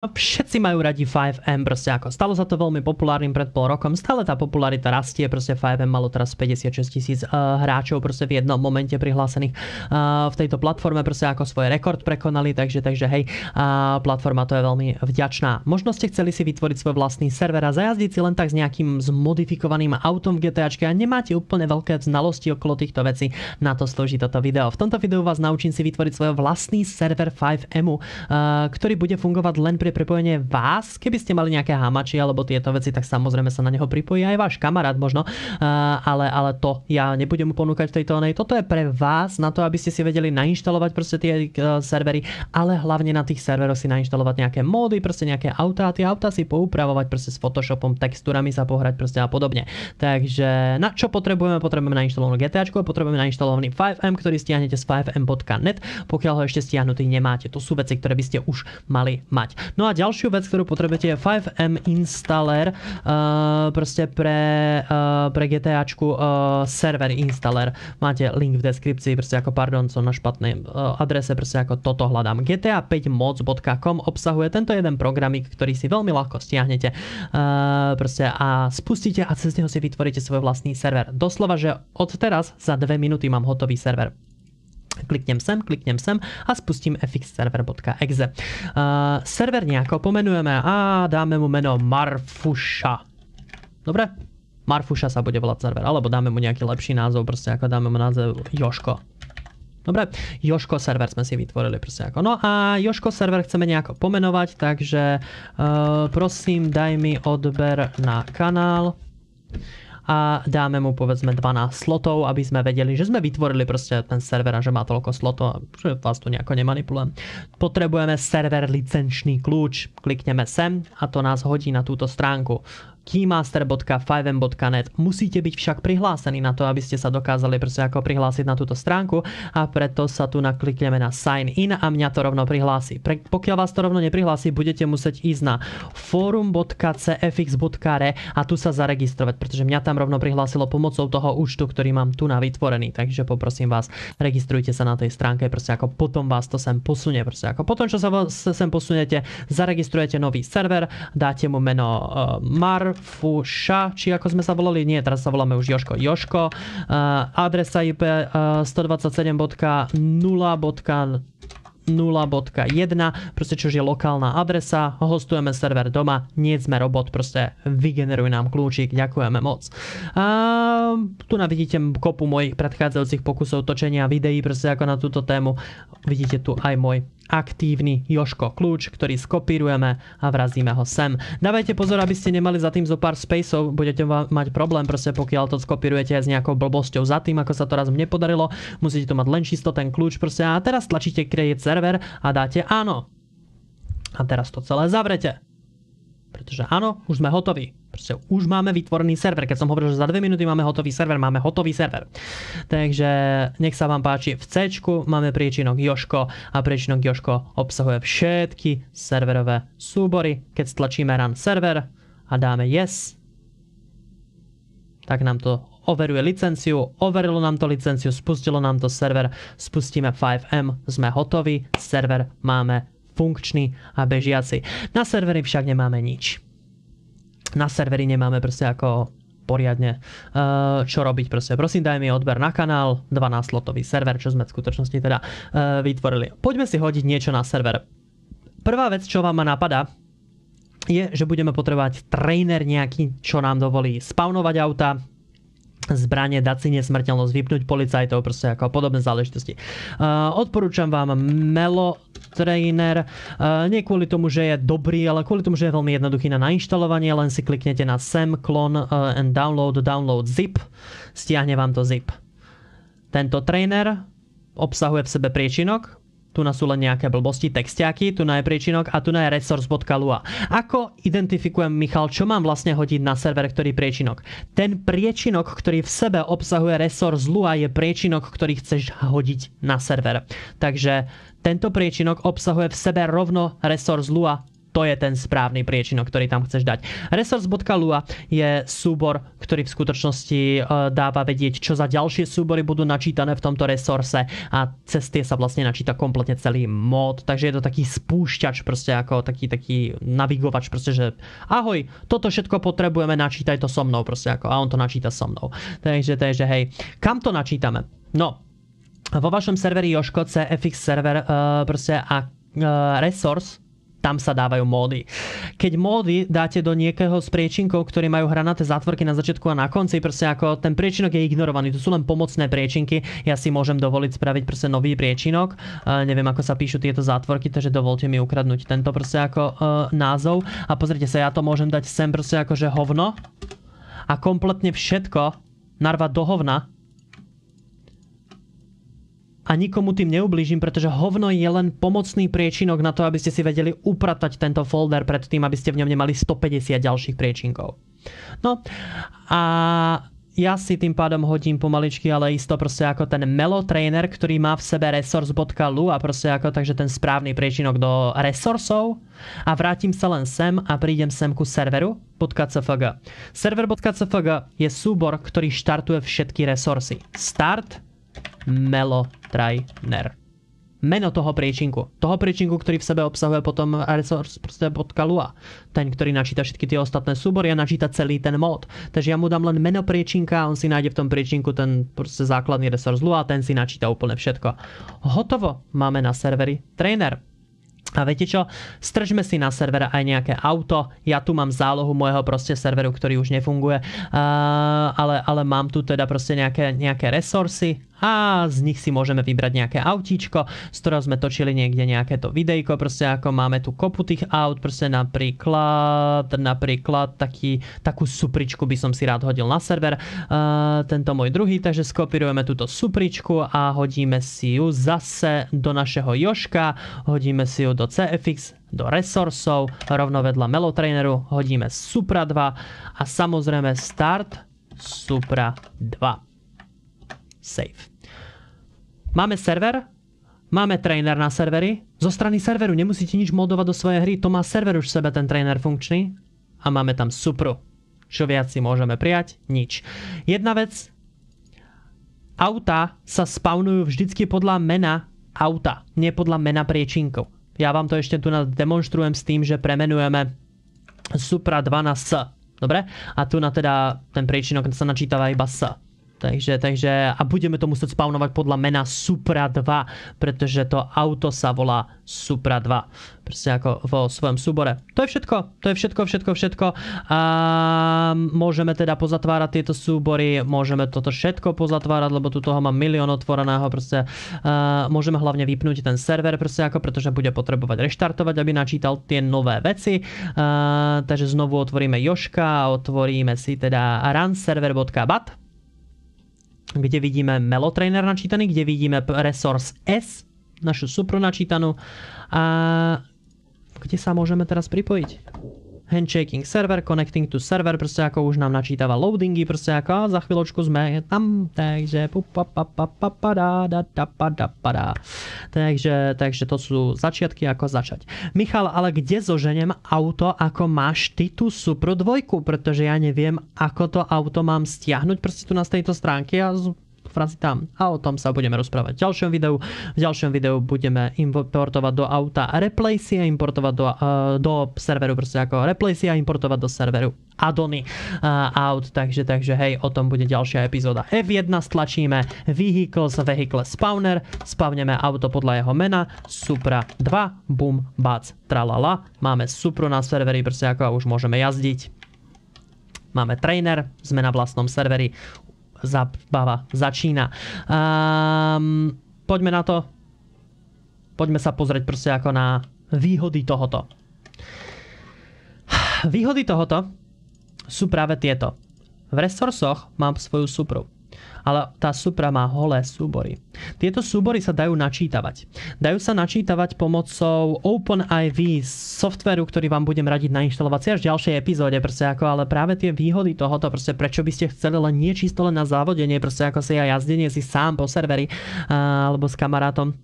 všetci majú radi 5M, proste ako stalo sa to veľmi populárnym pred pol rokom, stále tá popularita rastie, proste 5M malo teraz 56 tisíc uh, hráčov proste v jednom momente prihlásených uh, v tejto platforme, proste ako svoj rekord prekonali, takže, takže hej, uh, platforma to je veľmi vďačná. Možno ste chceli si vytvoriť svoj vlastný server a zajazdiť si len tak s nejakým zmodifikovaným autom v GTAčke a nemáte úplne veľké znalosti okolo týchto vecí, na to slúži toto video. V tomto videu vás naučím si vytvoriť svoj vlastný server 5M, uh, ktorý bude fungovať len pri pri pripojenie vás. Keby ste mali nejaké hamači alebo tieto veci, tak samozrejme sa na neho pripojí aj váš kamarát možno, ale, ale to ja nebudem mu ponúkať v tejto onej. Toto je pre vás na to, aby ste si vedeli nainštalovať proste tie e, servery, ale hlavne na tých serveroch si nainštalovať nejaké módy, proste nejaké autá, tie autá si poupravovať proste s Photoshopom, textúrami sa pohrať proste a podobne. Takže na čo potrebujeme? Potrebujeme nainštalovanú GTA, potrebujeme nainštalovaný 5M, ktorý stiahnete z 5m.net, pokiaľ ho ešte stiahnutý nemáte. To sú veci, ktoré by ste už mali mať. No a ďalšiu vec, ktorú potrebujete je 5M installer uh, proste pre, uh, pre GTAčku uh, server installer. Máte link v deskripcii, proste ako pardon, som na špatnej uh, adrese, proste ako toto hľadám. GTA5mods.com obsahuje tento jeden programik, ktorý si veľmi ľahko stiahnete uh, proste a spustíte a cez neho si vytvoríte svoj vlastný server. Doslova, že od teraz za dve minúty mám hotový server. Kliknem sem, kliknem sem a spustím fxserver.exe. Uh, server nejako pomenujeme a dáme mu meno Marfuša. Dobre? Marfuša sa bude volať server, alebo dáme mu nejaký lepší názov, proste ako dáme mu názov Joško. Dobre, Joško server sme si vytvorili proste ako. No a Joško server chceme nejako pomenovať, takže uh, prosím daj mi odber na kanál a dáme mu povedzme 12 slotov, aby sme vedeli, že sme vytvorili proste ten server a že má toľko slotov, že vás to nejako nemanipulujem. Potrebujeme server licenčný kľúč, klikneme sem a to nás hodí na túto stránku keymaster.5m.net. Musíte byť však prihlásení na to, aby ste sa dokázali proste ako prihlásiť na túto stránku a preto sa tu naklikneme na sign in a mňa to rovno prihlási. Pre, pokiaľ vás to rovno neprihlási, budete musieť ísť na forum.cfx.re a tu sa zaregistrovať, pretože mňa tam rovno prihlásilo pomocou toho účtu, ktorý mám tu na vytvorený. Takže poprosím vás, registrujte sa na tej stránke, proste ako potom vás to sem posunie. Proste ako potom, čo sa sem posunete, zaregistrujete nový server, dáte mu meno uh, Mar, Fuša, či ako sme sa volali, nie, teraz sa voláme už Joško. Joško, uh, adresa IP uh, 127.0.0.1, proste čo je lokálna adresa, hostujeme server doma, nie sme robot, proste vygeneruj nám kľúčik, ďakujeme moc. A tu vidíte kopu mojich predchádzajúcich pokusov točenia videí, proste ako na túto tému. Vidíte tu aj môj aktívny Joško kľúč, ktorý skopírujeme a vrazíme ho sem. Dávajte pozor, aby ste nemali za tým zo pár spaceov, budete mať problém proste pokiaľ to skopírujete s nejakou blbosťou za tým, ako sa to raz mne podarilo. Musíte to mať len čisto ten kľúč proste a teraz tlačíte create server a dáte áno. A teraz to celé zavrete. Pretože áno, už sme hotoví. Proste už máme vytvorený server. Keď som hovoril, že za 2 minúty máme hotový server, máme hotový server. Takže nech sa vám páči, v C máme priečinok Joško a priečinok Joško obsahuje všetky serverové súbory. Keď stlačíme run server a dáme yes, tak nám to overuje licenciu, overilo nám to licenciu, spustilo nám to server, spustíme 5M, sme hotoví, server máme funkčný a bežiaci. Na serveri však nemáme nič na serveri nemáme proste ako poriadne uh, čo robiť proste. Prosím daj mi odber na kanál, 12 slotový server, čo sme v skutočnosti teda uh, vytvorili. Poďme si hodiť niečo na server. Prvá vec, čo vám napadá, je, že budeme potrebovať trainer nejaký, čo nám dovolí spawnovať auta, zbranie, dať si nesmrteľnosť, vypnúť policajtov, proste ako podobné záležitosti. Uh, odporúčam vám Melo Trainer, uh, nie kvôli tomu, že je dobrý, ale kvôli tomu, že je veľmi jednoduchý na nainštalovanie, len si kliknete na sem, clone uh, and download, download zip, stiahne vám to zip. Tento trainer obsahuje v sebe priečinok, tu na sú len nejaké blbosti, textiaky, tu na je priečinok a tu na je resource.lua. Ako identifikujem, Michal, čo mám vlastne hodiť na server, ktorý priečinok? Ten priečinok, ktorý v sebe obsahuje resource Lua, je priečinok, ktorý chceš hodiť na server. Takže tento priečinok obsahuje v sebe rovno resource Lua to je ten správny priečinok, ktorý tam chceš dať. Resource.lua je súbor, ktorý v skutočnosti e, dáva vedieť, čo za ďalšie súbory budú načítané v tomto resurse a cez tie sa vlastne načíta kompletne celý mod, takže je to taký spúšťač, proste ako taký, taký navigovač, proste, že ahoj, toto všetko potrebujeme, načítaj to so mnou, proste ako, a on to načíta so mnou. Takže, takže hej, kam to načítame? No, vo vašom serveri Joško, CFX server uh, proste a uh, resource tam sa dávajú módy. Keď módy dáte do niekoho z priečinkov, ktorí majú hranaté zátvorky na začiatku a na konci, proste ako ten priečinok je ignorovaný. To sú len pomocné priečinky. Ja si môžem dovoliť spraviť proste nový priečinok. Uh, neviem, ako sa píšu tieto zátvorky, takže dovolte mi ukradnúť tento proste ako uh, názov. A pozrite sa, ja to môžem dať sem proste ako že hovno a kompletne všetko narvať do hovna a nikomu tým neublížim, pretože hovno je len pomocný priečinok na to, aby ste si vedeli upratať tento folder pred tým, aby ste v ňom nemali 150 ďalších priečinkov. No a ja si tým pádom hodím pomaličky, ale isto proste ako ten Melo Trainer, ktorý má v sebe resource.lu a proste ako takže ten správny priečinok do resursov a vrátim sa len sem a prídem sem ku serveru .cfg. Server.cfg je súbor, ktorý štartuje všetky resursy. Start, Melo Trainer. Meno toho priečinku. Toho priečinku, ktorý v sebe obsahuje potom resource Lua. Ten, ktorý načíta všetky tie ostatné súbory a načíta celý ten mod. Takže ja mu dám len meno priečinka a on si nájde v tom priečinku ten základný resource Lua a ten si načíta úplne všetko. Hotovo. Máme na serveri trainer. A viete čo? Stržme si na servere aj nejaké auto. Ja tu mám zálohu môjho proste serveru, ktorý už nefunguje. Uh, ale, ale mám tu teda proste nejaké, nejaké resursy a z nich si môžeme vybrať nejaké autíčko, z ktorého sme točili niekde nejaké to videjko, proste ako máme tu kopu tých aut, proste napríklad, napríklad taký, takú supričku by som si rád hodil na server, uh, tento môj druhý, takže skopirujeme túto supričku a hodíme si ju zase do našeho Joška, hodíme si ju do CFX, do resursov, rovno vedľa Melotraineru hodíme Supra 2 a samozrejme Start Supra 2 save. Máme server, máme trainer na serveri. Zo strany serveru nemusíte nič modovať do svojej hry, to má server už v sebe ten trainer funkčný. A máme tam supru. Čo viac si môžeme prijať? Nič. Jedna vec, auta sa spawnujú vždycky podľa mena auta, nie podľa mena priečinkov. Ja vám to ešte tu demonstrujem s tým, že premenujeme Supra 2 na S. Dobre? A tu na teda ten priečinok sa načítava iba S. Takže, takže a budeme to musieť spawnovať podľa mena Supra 2, pretože to auto sa volá Supra 2. Proste ako vo svojom súbore. To je všetko. To je všetko, všetko, všetko. A môžeme teda pozatvárať tieto súbory, môžeme toto všetko pozatvárať, lebo tu toho mám milión otvoreného. Proste a môžeme hlavne vypnúť ten server, proste ako, pretože bude potrebovať reštartovať, aby načítal tie nové veci. A, takže znovu otvoríme Joška otvoríme si teda runserver.bat kde vidíme Melotrainer načítaný, kde vidíme Resource S, našu supru načítanú. A kde sa môžeme teraz pripojiť handshaking server, connecting to server, proste ako už nám načítava loadingy, proste ako a za chvíľočku sme tam, takže takže, takže to sú začiatky, ako začať. Michal, ale kde zoženiem auto, ako máš ty tú Supro dvojku, pretože ja neviem, ako to auto mám stiahnuť proste tu na tejto stránke a frazi tam. A o tom sa budeme rozprávať v ďalšom videu. V ďalšom videu budeme importovať do auta replacy a importovať do, uh, do serveru proste ako replacy a importovať do serveru addony uh, aut, takže, takže hej, o tom bude ďalšia epizóda. F1 stlačíme vehicles, vehicle spawner, spavneme auto podľa jeho mena, Supra 2, bum, bac, tralala. Máme Supru na serveri, proste ako už môžeme jazdiť. Máme trainer, sme na vlastnom serveri, zabava začína. Um, poďme na to. Poďme sa pozrieť proste ako na výhody tohoto. Výhody tohoto sú práve tieto. V resursoch mám svoju supru ale tá Supra má holé súbory. Tieto súbory sa dajú načítavať. Dajú sa načítavať pomocou OpenIV softveru, ktorý vám budem radiť nainštalovať si až v ďalšej epizóde, proste ako, ale práve tie výhody tohoto, proste prečo by ste chceli len nie čisto len na závodenie, proste ako si aj jazdenie si sám po serveri alebo s kamarátom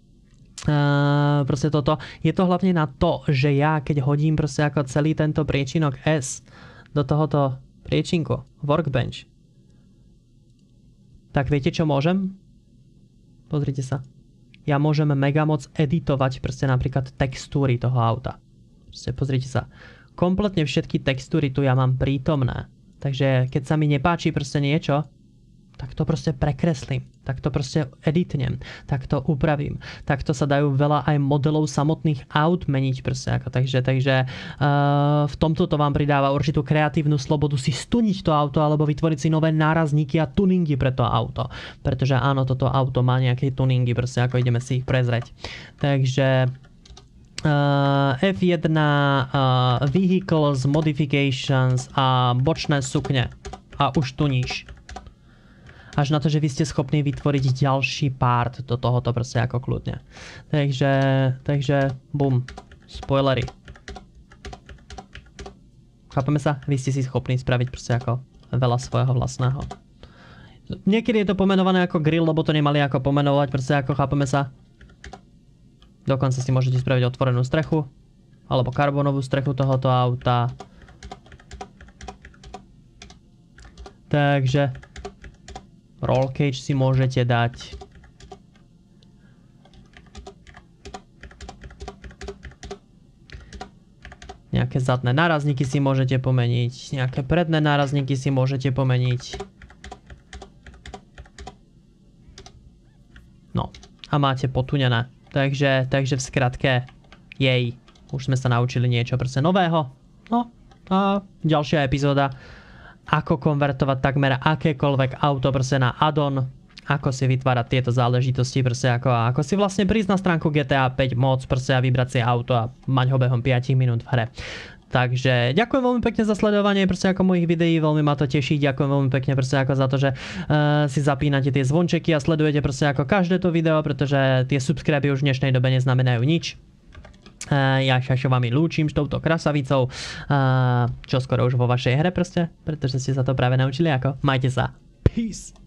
Uh, proste toto. Je to hlavne na to, že ja keď hodím proste ako celý tento priečinok S do tohoto priečinku, workbench, tak viete čo môžem? Pozrite sa. Ja môžem mega moc editovať proste napríklad textúry toho auta. Proste pozrite sa. Kompletne všetky textúry tu ja mám prítomné. Takže keď sa mi nepáči proste niečo, tak to proste prekreslím, tak to proste editnem, tak to upravím. Takto sa dajú veľa aj modelov samotných aut meniť proste ako, takže, takže uh, v tomto to vám pridáva určitú kreatívnu slobodu si stuniť to auto alebo vytvoriť si nové nárazníky a tuningy pre to auto. Pretože áno, toto auto má nejaké tuningy, proste ako ideme si ich prezrieť. Takže Uh, F1 uh, Vehicles Modifications a bočné sukne a už tuníš až na to, že vy ste schopní vytvoriť ďalší part do tohoto proste ako kľudne. Takže, takže, bum, spoilery. Chápeme sa? Vy ste si schopní spraviť proste ako veľa svojho vlastného. Niekedy je to pomenované ako grill, lebo to nemali ako pomenovať, proste ako chápeme sa. Dokonca si môžete spraviť otvorenú strechu, alebo karbonovú strechu tohoto auta. Takže Roll cage si môžete dať. Nejaké zadné nárazníky si môžete pomeniť. Nejaké predné nárazníky si môžete pomeniť. No. A máte potunené. Takže, takže v skratke, jej. Už sme sa naučili niečo proste nového. No. A ďalšia epizóda ako konvertovať takmer akékoľvek auto proste na addon, ako si vytvárať tieto záležitosti, proste ako, ako si vlastne prísť na stránku GTA 5 moc proste a vybrať si auto a mať ho behom 5 minút v hre. Takže ďakujem veľmi pekne za sledovanie proste ako mojich videí, veľmi ma to teší, ďakujem veľmi pekne proste ako za to, že uh, si zapínate tie zvončeky a sledujete proste ako každé to video, pretože tie subscriby už v dnešnej dobe neznamenajú nič. Ja sa vami lúčim s touto krasavicou, čo skoro už vo vašej hre proste, pretože ste sa to práve naučili ako. Majte sa. Peace.